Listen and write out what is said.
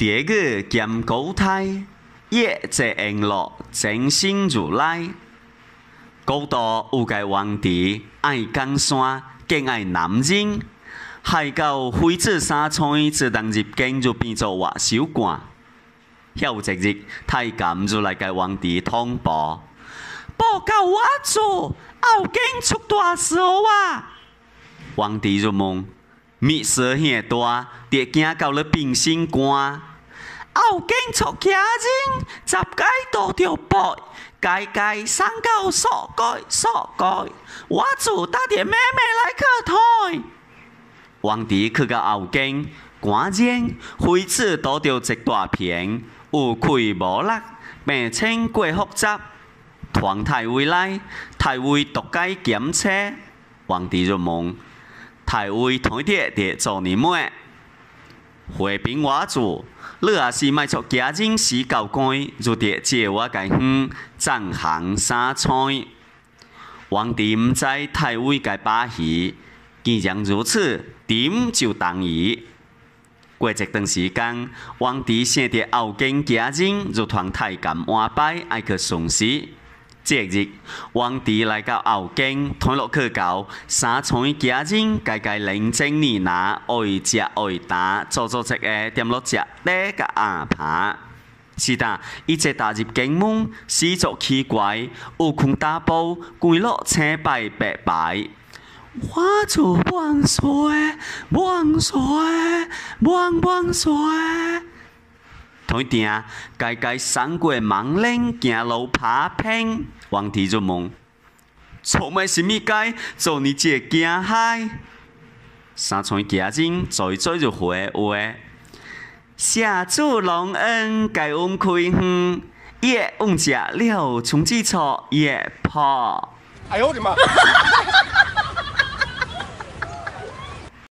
第二个兼高台，业在安乐，真心如来。高度有界皇帝爱江山，敬爱男人。海到妃子三菜，自动入京就变做活小官。有一日，太监就来给皇帝通报，报告我主，后京出大事啊！皇帝就问：密事遐大，得惊到了平心官。后京出家人，十街都着报，街街上高所改所改。我主带点妹妹来客台。皇帝去到后京，官人妃子都着一大片，有亏无落，病情过复杂。皇太尉来，太尉独解检测，皇帝就问：太尉同爹爹做你妹？回禀我主，你也是卖出家人死狗官，就得借我家园暂行三菜。皇帝唔知太尉该把戏，既然如此，点就同意。过一段时间，皇帝想着后宫家人如团太监安排，爱去送死。这日，皇帝来到后京，推落去到三村家人，家家认真呢拿，爱食爱打，做做一个点落食咧个阿婆。是但，伊这踏入京门，始作奇怪，有空打包，跪落青白白白。我做万岁，万岁，万万岁！同定，家家三过忙碌，行路爬拼。皇帝就问：做咩什么街？做你这惊害？三村家人再再就回话：下主隆恩，该恩开恩，也恩食了，从此错也破。哎呦我的妈！